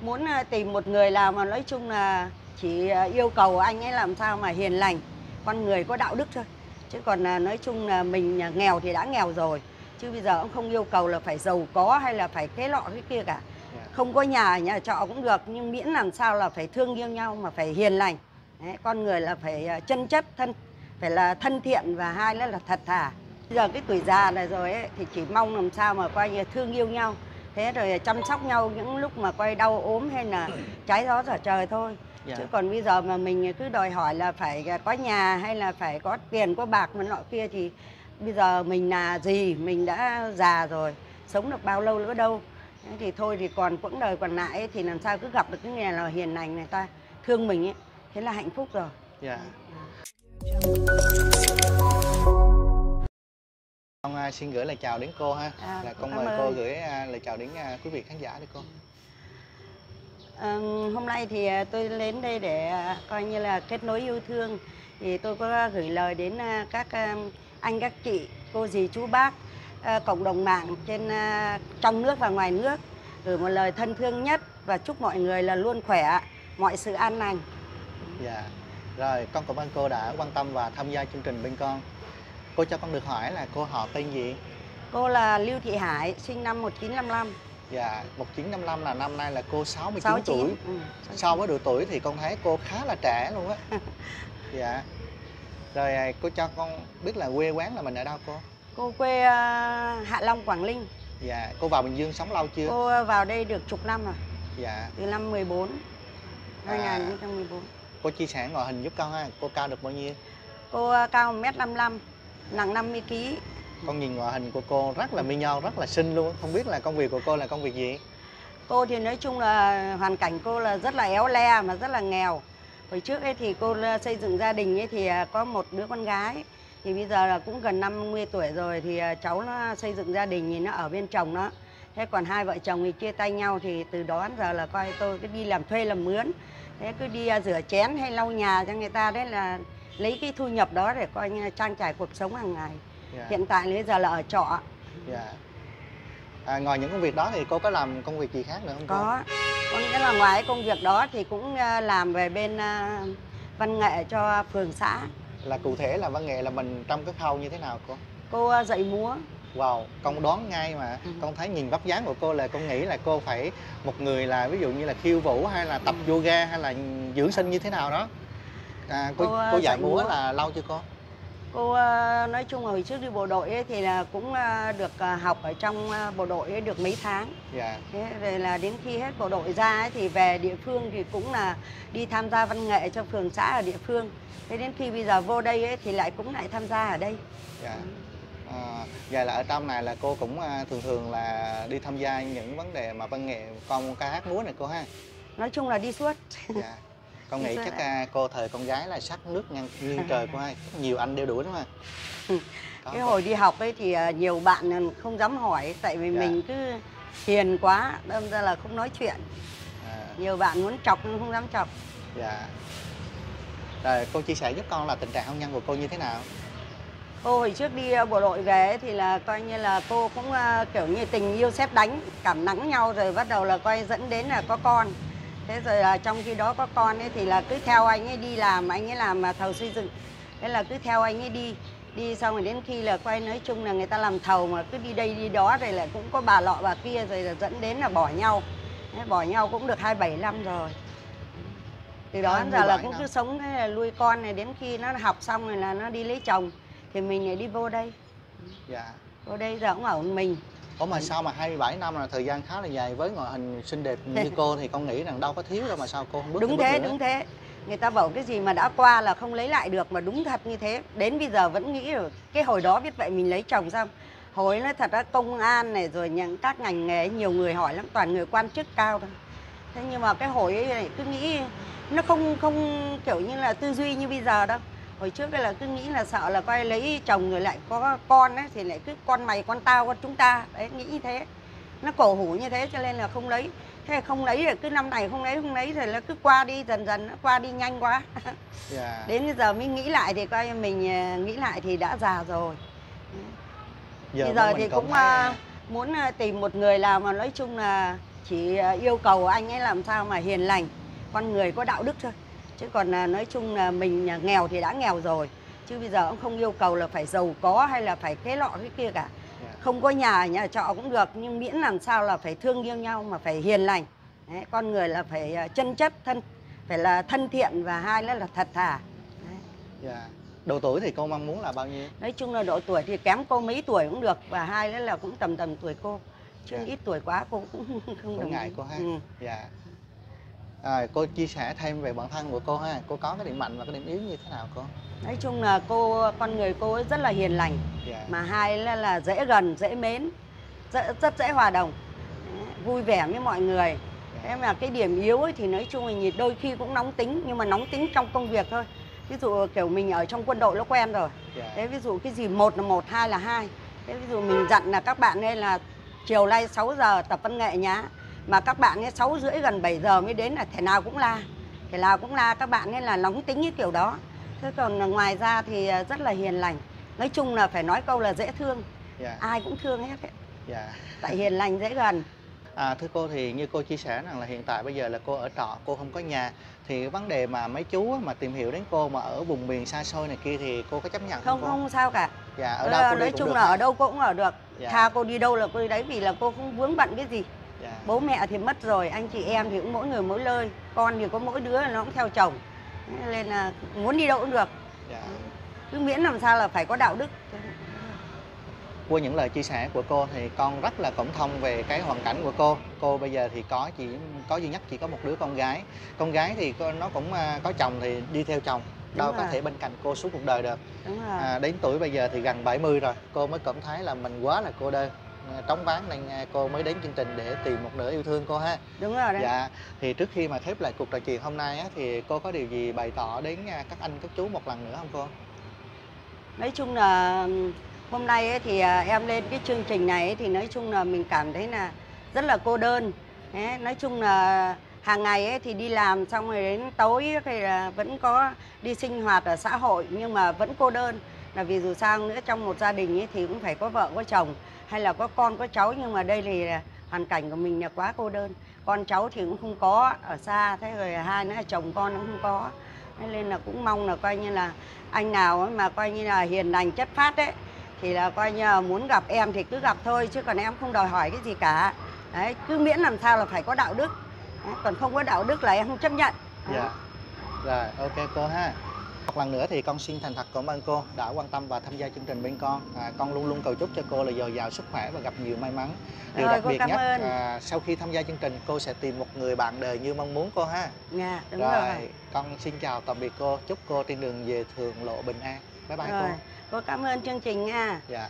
muốn ờ, tìm một người nào mà nói chung là chỉ ờ, yêu cầu anh ấy làm sao mà hiền lành con người có đạo đức thôi. Chứ còn là nói chung là mình nghèo thì đã nghèo rồi chứ bây giờ cũng không yêu cầu là phải giàu có hay là phải cái lọ cái kia cả. Dạ. không có nhà nhà trọ cũng được nhưng miễn làm sao là phải thương yêu nhau mà phải hiền lành. Đấy, con người là phải chân chất thân phải là thân thiện và hai nữa là thật thà. Bây giờ cái tuổi già này rồi ấy, thì chỉ mong làm sao mà coi như thương yêu nhau thế rồi chăm sóc nhau những lúc mà quay đau ốm hay là trái gió trở trời thôi. Dạ. chứ còn bây giờ mà mình cứ đòi hỏi là phải có nhà hay là phải có tiền có bạc mà nọ kia thì bây giờ mình là gì? Mình đã già rồi sống được bao lâu nữa đâu? Thế thì thôi thì còn quãng đời còn lại ấy, thì làm sao cứ gặp được cái người nào hiền lành người ta thương mình ấy. Thế là hạnh phúc rồi. Dạ. Con à, xin gửi lời chào đến cô ha. À, là con mời ơn. cô gửi à, lời chào đến à, quý vị khán giả đi cô. Ờ, hôm nay thì à, tôi đến đây để à, coi như là kết nối yêu thương thì tôi có gửi lời đến à, các à, anh các chị cô dì chú bác à, cộng đồng mạng trên à, trong nước và ngoài nước gửi một lời thân thương nhất và chúc mọi người là luôn khỏe mọi sự an lành Dạ. Rồi, con cảm ơn cô đã quan tâm và tham gia chương trình bên con. Cô cho con được hỏi là cô họ tên gì? cô là Lưu Thị Hải sinh năm 1955 Dạ, 1955 là năm nay là cô 69 69 tuổi. ừ, So với độ tuổi thì con thấy cô khá là trẻ luôn á. dạ. Rồi à, cô cho con biết là quê quán là mình ở đâu cô? cô quê à, Hạ Long Quảng Ninh Dạ, cô vào Bình Dương sống lâu chưa? cô vào đây được chục năm rồi Dạ. từ năm 14 À. 2014 Cô chia sẻ ngoại hình giúp con ha. Cô cao được bao nhiêu? Cô à, cao 1m55, nặng 50 kg. Con nhìn ngoại hình của cô rất là mi nho, rất là xinh luôn. Không biết là công việc của cô là công việc gì? Cô thì nói chung là hoàn cảnh cô là rất là éo le mà rất là nghèo. Hồi trước ấy thì cô xây dựng gia đình ấy thì à, có một đứa con gái. Thì bây giờ là cũng gần 50 tuổi rồi thì à, cháu nó xây dựng gia đình thì nó ở bên chồng nó. Thế còn hai vợ chồng thì chia tay nhau thì từ đó giờ là coi tôi cứ đi làm thuê làm mướn. Thế cứ đi à, rửa chén hay lau nhà cho người ta đấy là lấy cái thu nhập đó để coi như là trang trải cuộc sống hàng ngày. Dạ. Hiện tại bây giờ là ở trọ. Dạ. À, ngoài những công việc đó thì cô có làm công việc gì khác nữa không cô? Có, có nghĩa là ngoài công việc đó thì cũng ờ, làm về bên ờ, văn nghệ cho phường xã. Là cụ thể là văn nghệ là mình trong cái khâu như thế nào cô? Cô ờ, dạy múa, Wow, con đoán ngay mà. Ừ. Con thấy nhìn vóc dáng của cô là con nghĩ là cô phải một người là ví dụ như là khiêu vũ hay là tập yoga hay là dưỡng sinh như thế nào đó. À, cô, Cô, ờ, cô dạy dạy múa múa. là lâu chưa cô? cô ờ, nói chung hồi trước đi bộ đội ấy, thì là cũng ờ, được ờ, học ở trong ờ, bộ đội ấy được mấy tháng. Dạ. Thế rồi là đến khi hết bộ đội ra ấy, thì về địa phương thì cũng là đi tham gia văn nghệ cho phường xã ở địa phương. Thế đến khi bây giờ vô đây ấy, thì lại cũng lại tham gia ở đây. Dạ. À, vậy là ở trong này là cô cũng thường thường là đi tham gia những vấn đề mà văn nghệ con ca hát múa này cô ha. Nói chung là đi suốt. Dạ. Con nghĩ chắc à, cô thời con gái là sắc nước ngang nghiêng trời cô ha. Nhiều anh đeo đuổi đúng không? Ừ. Có cái không? hồi đi học ấy thì à, nhiều bạn à, không dám hỏi tại vì Dạ. mình cứ hiền quá đâm ra là không nói chuyện À, nhiều bạn muốn chọc nhưng không dám chọc dạ. Rồi cô chia sẻ giúp con là tình trạng hôn nhân của cô như thế nào? cô hồi trước đi à, bộ đội về thì là coi như là cô cũng à, kiểu như tình yêu xét đánh cảm nắng nhau rồi bắt đầu là coi dẫn đến là có con thế rồi là trong khi đó có con ấy thì là cứ theo anh ấy đi làm anh ấy làm mà thầu xây dựng. Thế là cứ theo anh ấy đi đi xong rồi đến khi là quay nói chung là người ta làm thầu mà cứ đi đây đi đó rồi lại cũng có bà lọ bà kia rồi là dẫn đến là bỏ nhau. Thế bỏ nhau cũng được 27 năm rồi. Từ đó đến giờ là 27 cũng cứ sống thế là nuôi con này đến khi nó học xong rồi là nó đi lấy chồng thì mình lại đi vô đây. Dạ. vô đây giờ cũng ở mình Ủa mà sao mà 27 năm là thời gian khá là dài với ngoại hình xinh đẹp như cô thì con nghĩ rằng đâu có thiếu đâu mà sao cô không bước đúng bước thế nữa? đúng thế. Người ta bảo cái gì mà đã qua là không lấy lại được mà đúng thật như thế. Đến bây giờ vẫn nghĩ rồi. Cái hồi đó biết vậy mình lấy chồng xong hồi nói thật ra công an này rồi những các ngành nghề nhiều người hỏi lắm toàn người quan chức cao thôi. Thế nhưng mà cái hồi ấy này cứ nghĩ nó không không kiểu như là tư duy như bây giờ đâu hồi trước đây là cứ nghĩ là sợ là coi lấy chồng rồi lại có con ấy thì lại cứ con mày con tao con chúng ta. Đấy nghĩ như thế. Nó cổ hủ như thế cho nên là không lấy. Thế là không lấy rồi cứ năm này không lấy không lấy rồi nó cứ qua đi dần dần nó qua đi nhanh quá. Dạ. đến bây giờ mới nghĩ lại thì coi mình ờ, nghĩ lại thì đã già rồi. Bây với giờ thì cũng thấy, ờ, muốn ờ, tìm một người nào mà nói chung là chỉ yêu cầu anh ấy làm sao mà hiền lành con người có đạo đức thôi chứ còn là nói chung là mình à, nghèo thì đã nghèo rồi chứ bây giờ ông không yêu cầu là phải giàu có hay là phải cái lọ cái kia cả Dạ. không có nhà nhà trọ cũng được nhưng miễn làm sao là phải thương yêu nhau mà phải hiền lành Đấy, con người là phải à, chân chất thân phải là thân thiện và hai nữa là thật thà Đấy. dạ độ tuổi thì cô mong muốn là bao nhiêu nói chung là độ tuổi thì kém cô mấy tuổi cũng được và hai nữa là cũng tầm tầm tuổi cô chứ Dạ. ít tuổi quá cô cũng không cũng đồng ngại ý. cô ha Ừ. dạ à, cô chia sẻ thêm về bản thân của cô ha. Cô có cái điểm mạnh và cái điểm yếu như thế nào cô? Nói chung là cô con người cô ấy rất là hiền lành. Dạ. Mà hai là, là dễ gần dễ mến rất, rất dễ hòa đồng. Vui vẻ với mọi người. Dạ. thế mà cái điểm yếu ấy thì nói chung là nhìn đôi khi cũng nóng tính nhưng mà nóng tính trong công việc thôi. Ví dụ kiểu mình ở trong quân đội nó quen rồi. Dạ. Thế ví dụ cái gì một là một hai là hai. Thế ví dụ mình dặn là các bạn đây là chiều nay 6 giờ tập văn nghệ nhá mà các bạn ấy 6 rưỡi gần 7 giờ mới đến là thể nào cũng la. Thể nào cũng la các bạn ấy là nóng tính như kiểu đó. Thế còn ngoài ra thì à, rất là hiền lành. Nói chung là phải nói câu là dễ thương. Dạ. Ai cũng thương hết ấy. dạ. Tại hiền lành dễ gần. À, thưa cô thì như cô chia sẻ rằng là hiện tại bây giờ là cô ở trọ cô không có nhà. Thì vấn đề mà mấy chú mà tìm hiểu đến cô mà ở vùng miền xa xôi này kia thì cô có chấp nhận không cô? không sao cả. Dạ ở Ờ, đâu cô đi nói chung là ở đâu cô cũng ở được. Dạ. tha cô đi đâu là cô đi đấy vì là cô không vướng bận cái gì dạ. bố mẹ thì mất rồi anh chị em thì cũng mỗi người mỗi nơi con thì có mỗi đứa nó cũng theo chồng. Nên là muốn đi đâu cũng được. Dạ. cứ miễn làm sao là phải có đạo đức. Qua những lời chia sẻ của cô thì con rất là cảm thông về cái hoàn cảnh của cô. Cô bây giờ thì có chỉ có duy nhất chỉ có một đứa con gái. Con gái thì nó cũng à, có chồng thì đi theo chồng Đúng đâu có rồi. thể bên cạnh cô suốt cuộc đời được. Đúng rồi. À, đến tuổi bây giờ thì gần 70 rồi cô mới cảm thấy là mình quá là cô đơn trống vắng nên à, cô mới đến chương trình để tìm một nửa yêu thương cô ha. Đúng rồi đấy. Dạ thì trước khi mà khép lại cuộc trò chuyện hôm nay á, thì cô có điều gì bày tỏ đến à, các anh các chú một lần nữa không cô? Nói chung là hôm nay ấy thì à, em lên cái chương trình này ấy thì nói chung là mình cảm thấy là rất là cô đơn. Thế, nói chung là hàng ngày ấy thì đi làm xong rồi đến tối ấy thì là vẫn có đi sinh hoạt ở xã hội nhưng mà vẫn cô đơn. Là vì dù sao nữa trong một gia đình ấy thì cũng phải có vợ có chồng hay là có con có cháu nhưng mà đây thì hoàn cảnh của mình là quá cô đơn. Con cháu thì cũng không có ở xa thế rồi hai nữa là chồng con cũng không có. Thế nên là cũng mong là coi như là anh nào mà coi như là hiền lành chất phát đấy thì là coi như là muốn gặp em thì cứ gặp thôi chứ còn em không đòi hỏi cái gì cả. Đấy cứ miễn làm sao là phải có đạo đức. Đấy, còn không có đạo đức là em không chấp nhận. Đấy. dạ. Rồi ok cô ha một lần nữa thì con xin thành thật cảm ơn cô đã quan tâm và tham gia chương trình bên con. À, con luôn luôn cầu chúc cho cô là dồi dào sức khỏe và gặp nhiều may mắn. Điều Rồi, đặc biệt nhất ơn. à, sau khi tham gia chương trình cô sẽ tìm một người bạn đời như mong muốn cô ha. Dạ, đúng rồi, rồi. con xin chào tạm biệt cô. Chúc cô trên đường về thường lộ bình an. Bye bye rồi cô. cô cảm ơn chương trình nha. Dạ